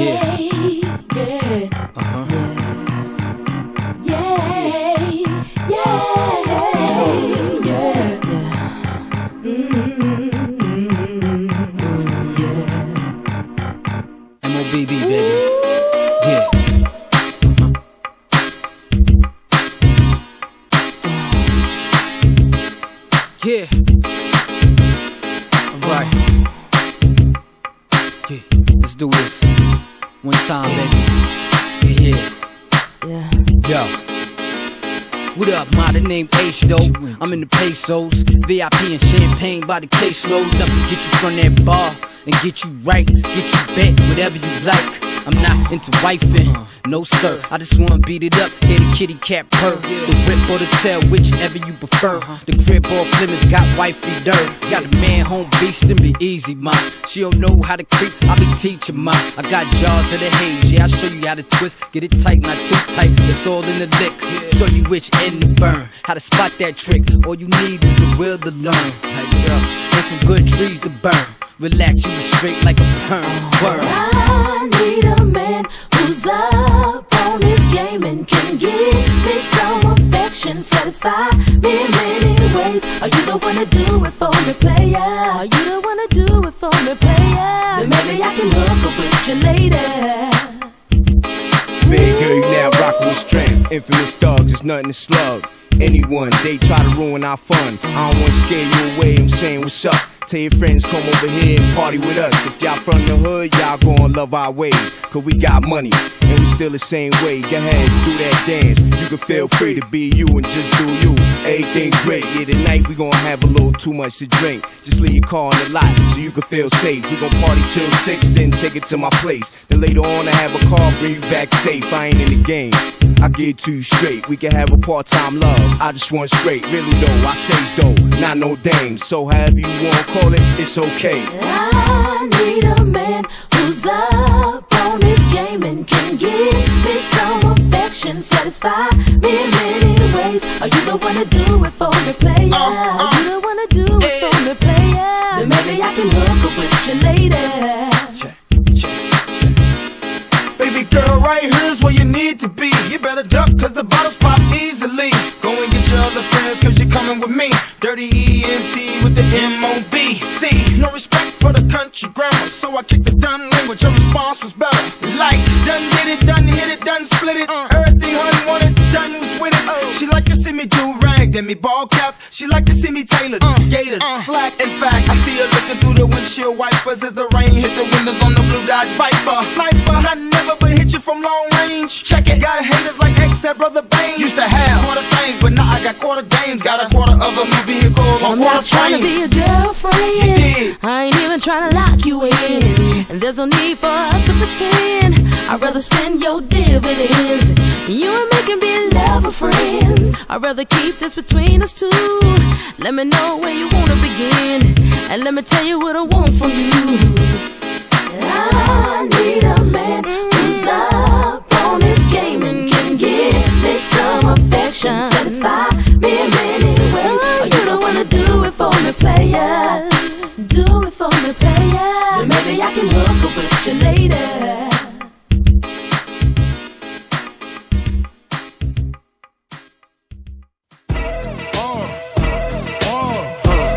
Yeah. Yeah. Uh-huh. Yeah. Yeah. Yeah. MOBB, baby. Yeah. Yeah. Alright. Yeah. Let's do this. Time, baby. Yeah. Yeah. Yo. What up? The name H though. I'm in the pesos, VIP and champagne by the caseload. Enough to get you from that bar and get you right, get you back, whatever you like. I'm not into wifing, no sir. I just wanna beat it up, hear the kitty cat purr. The whip or the tail, whichever you prefer. The crib or Fleming's got wifey dirt. Got a man home beast and be easy, ma. She don't know how to creep, I be teaching, ma. I got jaws of the haze, yeah, I show you how to twist. Get it tight, not too tight. It's all in the lick. Show you which end to burn. How to spot that trick. All you need is the will to learn. Hey, girl, and some good trees to burn. Relax, you straight like a perm. Word. I need a man who's up on his game and can give me some affection, satisfy me in many ways. Are you the one to do it for me, player? Are you the one to do it for me, player? Then maybe I can hook up with you later. Big girl, you now rockin' with strength. Infamous thugs, it's nothing to slug. Anyone, they try to ruin our fun. I don't wanna scare you away, I'm saying what's up. Tell your friends come over here and party with us. If y'all from the hood, y'all gon' love our ways. Cause we got money, and we still the same way. Go ahead, do that dance. You can feel free to be you and just do you. Everything's great. Yeah, tonight we gon' have a little too much to drink. Just leave your car in the lot so you can feel safe. We gon' party till six, then take it to my place. Then later on, I have a car, bring you back safe. I ain't in the game. I get too straight. We can have a part-time love. I just want straight. Really though, I chase though, not no dame. So however you wanna call it, it's okay. I need a man who's up on his game and can give me some affection, satisfy me in many ways. Are you the one to do it for me, player? Done language. Your response was better. Like, done did it, done hit it, done split it. Uh, everything honey wanted, done was with it. Uh, she like to see me do rag, then me ball cap. She like to see me tailored, uh, gated, slack. In fact, I see her looking through the windshield wipers as the rain hit the windows on the blue Dodge Viper. Sniper, I never but hit you from long range. Check it, got haters like X at Brother Bane. Used to have quarter things, but now I got quarter dames. Got a quarter of a new vehicle on I'm quarter not trying to be a girlfriend. You did. I even trying to lock you in. And there's no need for us to pretend. I'd rather spend your dividends. You and me can be lover friends. I'd rather keep this between us two. Let me know where you wanna begin. And let me tell you what I want from you. I need a man who's up on his game and can give me some affection. Satisfy me in many ways. Are you the one to do it for me, player? Me, player. Then maybe I can hook up with you later. Uh, uh, uh,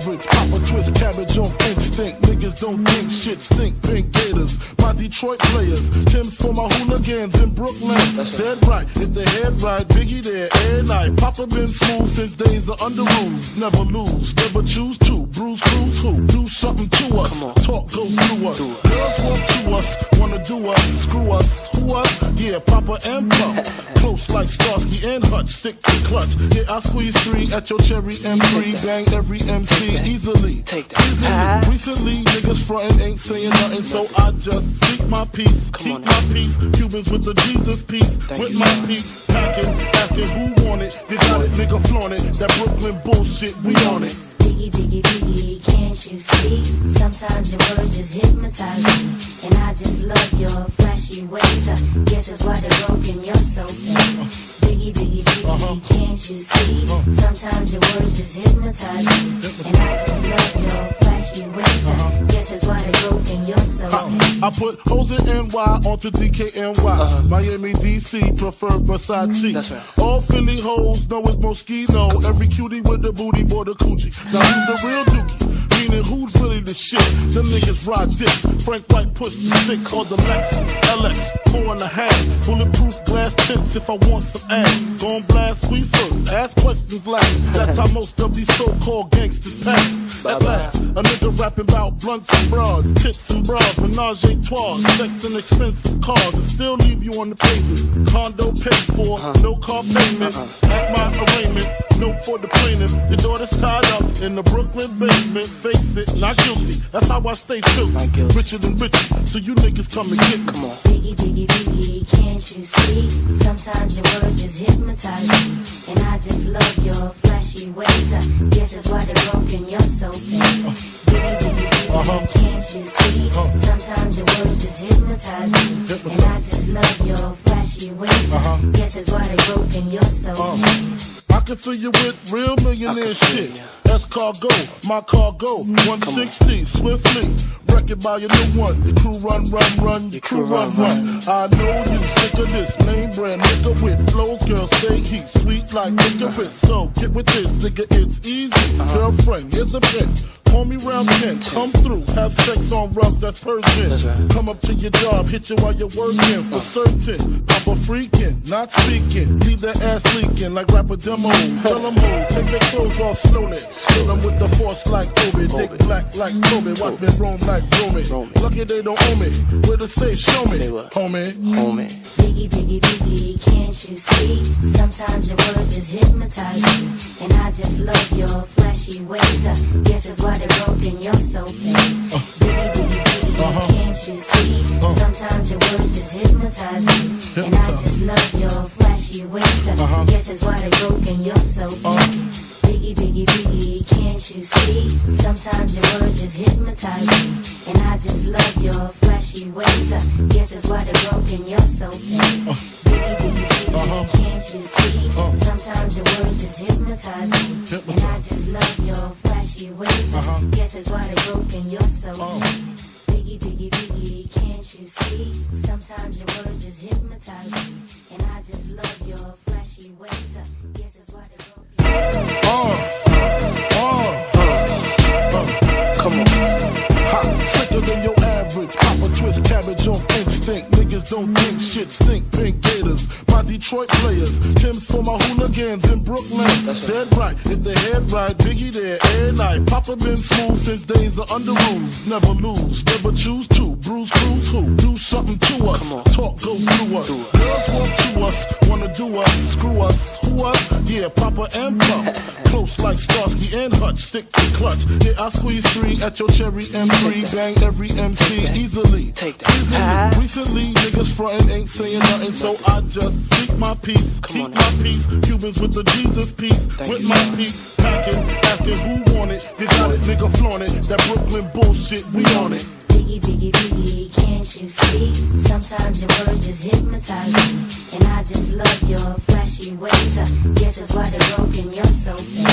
average. Pop twist cabbage. Niggas don't think shit stink. Pink gators, my Detroit players. Tim's for my hooligans in Brooklyn. That's Dead right, if the head right, Biggie there, every night. Papa been smooth since days of under rules. Never lose, never choose to. Bruise, cruise, who? Do something to us. Talk, go through us. Girls want to us, wanna do us, screw us, who us? Yeah, Papa and Pump. Close like Starsky and Hutch, stick to clutch. Yeah, I squeeze three at your cherry M3, bang every MC easily. Take that. Easily. Recently, niggas frontin' ain't saying nothing, so I just speak my peace, keep my peace. Cubans with the Jesus peace, with my peace. Packing, asking who want it. You got it, nigga flaunt it. That Brooklyn bullshit, we on it. Biggie, biggie, biggie, can't you see? Sometimes your words just hypnotize me. And I just love your flashy ways. I guess that's why they're broken, you're so fake. Biggie, biggie, biggie, can't you see? Sometimes your words just hypnotize me. And I just love your flashy ways. I uh-huh. guess so Uh, I put hoes in NY onto DKNY. Uh-huh. Miami, DC, prefer Versace. Mm-hmm. That's right. All Philly hoes know it's Moschino. Every cutie with the booty, boy, the coochie. Now who's the real dookie? Meaning who's really the shit? Them niggas ride dicks. Frank White push the six or the Lexus LX four and a half. Bulletproof glass tints if I want some ass. Gon' blast, squeeze first, ask questions last. That's how most of these so-called gangsters pass. At last, a nigga rapping about blunts and broads, tits and bras, menage a trois, sex and expensive cars, and still leave you on the pavement. Condo paid for, uh-huh. no car payment. Uh-huh. At my arraignment, note for the plaintiff. Your daughter's tied up in the Brooklyn basement. Face it, not guilty. That's how I stay true. Richer than richer, so you niggas come and get me. Come on. Biggie, biggie, biggie, can't you see? Sometimes your words just hypnotize me. And I just love your flashy ways. I guess that's why they're broken, you're so fake. Biggie, biggie, Uh-huh. can't you see? Sometimes your words just hypnotize me. And I just love your flashy ways. I guess that's why they're broken, you're so fake. Uh-huh. I can fill you with real millionaire I can feel shit. S cargo, my cargo, mm-hmm. 160, swiftly. Wreck it by your new one. Your crew run, run, run. Your crew run, run. I know you sick of this name brand nigga with flows. Girl, say heat sweet like licorice. So get with this, nigga, it's easy. Girlfriend, here's a bitch. Call me round 10, come through, have sex on rugs, that's Persian. Right. Come up to your job, hit you while you're working for certain. Papa freaking, not speaking. Leave that ass leaking like rapper demo. Tell them who, take their clothes off slowly. Kill them with the force like Kobe. Dick black like Kobe. Watch me roam like Romy. Romy. Lucky they don't owe me. Where to say, show me, Say what? homie. Homie. Biggie, biggie, biggie, can't you see? Sometimes your words just hypnotize me. And I just love your flashy ways. I guess that's why they're broken, you're so fake. Biggie, biggie, biggie, uh-huh. can't you see? Uh-huh. Sometimes your words just hypnotize me. And I just love your flashy ways. I uh-huh. guess that's why they're broken, you're so fake. Biggie, biggie, biggie, can't you see? Sometimes your words just hypnotize me. And I just love your flashy ways. I guess that's why they're broken, you're so fake. Uh, biggie, biggie, biggie, uh-huh. can't you see? Uh-huh. Sometimes your words just hypnotize me. And I just love your flashy ways. I uh-huh. guess that's why they're broken, you're so fake. Biggie, biggie, biggie, can't you see? Sometimes your words just hypnotize me. And I just love your flashy ways. I guess that's why they're broken. Uh, uh, Come on. Ha, sicker than your average. Papa twist cabbage off. Niggas don't think shit stink. Pink Gators, my Detroit players. Tim's for my hooligans in Brooklyn. That's Dead right, if they head right, Biggie there every night. Papa been smooth since days of under rules. Never lose, never choose to. Bruise, cruise, who? Do something to us. Talk, go through us. Girls want to us, wanna do us, screw us. Who us? Yeah, Papa and Pump. Close like Starsky and Hutch, stick to clutch. Yeah, I squeeze three at your cherry M3. Bang every MC easily. Take that. Easily. Recently, niggas frontin' ain't saying nothing, so I just speak my. Come Keep on my peace. Cubans with the Jesus. Thank with you. my peace. Packing, asking who want it. You got it, nigga, flaunt it. That Brooklyn bullshit, we on it. Biggie, biggie, biggie, can't you see? Sometimes your words just hypnotize me. And I just love your flashy ways. I guess that's why they're broken, you're so fake.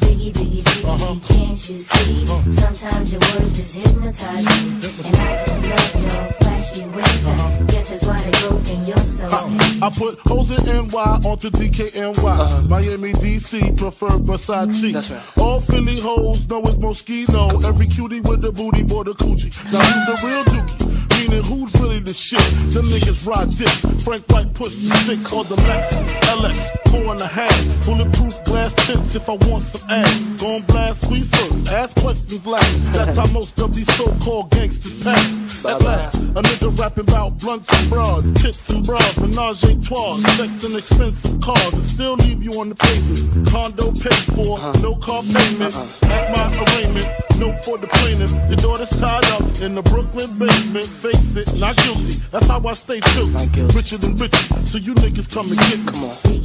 Biggie, biggie, biggie, uh-huh. can't you see? Uh-huh. Sometimes your words just hypnotize me. And I just love your flashy ways. I guess that's why they're broken, you're so fake. I put hoes in NY onto DKNY. Miami, DC, prefer Versace. Mm-hmm. That's right. All Philly hoes know it's Moschino. Every cutie with the booty, boy, the coochie. Now who's the real dookie? Meaning who's really the shit? Them niggas ride dicks. Frank White push the six or the Lexus LX four and a half. Bulletproof glass tints if I want some ass. Gon' blast, squeeze first, ask questions last. That's how most of these so-called gangsters pass. At last, a nigga rapping about blunts and broads, tits and bras, menage a trois, sex and expensive cars, and still leave you on the pavement. Condo paid for, uh-huh. no car payment. Uh-uh. At my arraignment, note for the plaintiff. Your daughter's tied up in the Brooklyn basement. Face it, not guilty. That's how I stay true. Richer than richer, so you niggas come and get me. Come on.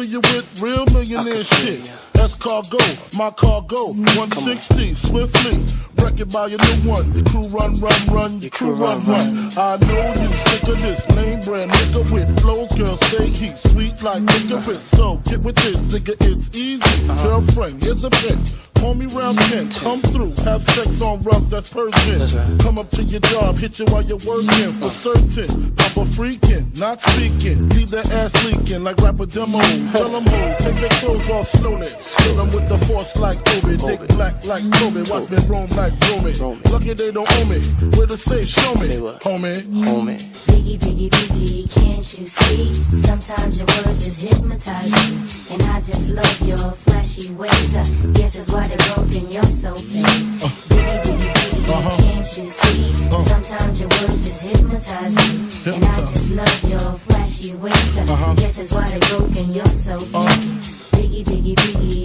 Fill you with real millionaire I can feel shit. Escargo, my cargo, 160, swiftly. Wreck it by your new one. Your crew run, run, run. Your crew run, run. I know you sick of this lame brand nigga with flows. Girl, say heat sweet like nigga So get with this, nigga, it's easy. Uh-huh. Girlfriend, here's a bitch. Call me round 10, come through, have sex on rugs, that's Persian. Right. Come up to your job, hit you while you're working, for certain. Papa freaking, not speaking, leave that ass leaking like rapper demo. Tell them who, take their clothes off slowly. Kill them with the force like Kobe, dick black like Kobe, watch me roam like Romy. Lucky they don't own me, where to say, show me, homie. Homie. Biggie, biggie, biggie, can't you see? Sometimes your words just hypnotize me, and I just love your flashy ways. I guess that's why they broken your so fake. Biggie, biggie, biggie, uh-huh. can't you see? Uh-huh. Sometimes your words just hypnotize me. And I just love your flashy ways. Uh-huh. Guess that's why they broken your so fake. Uh-huh. Biggie,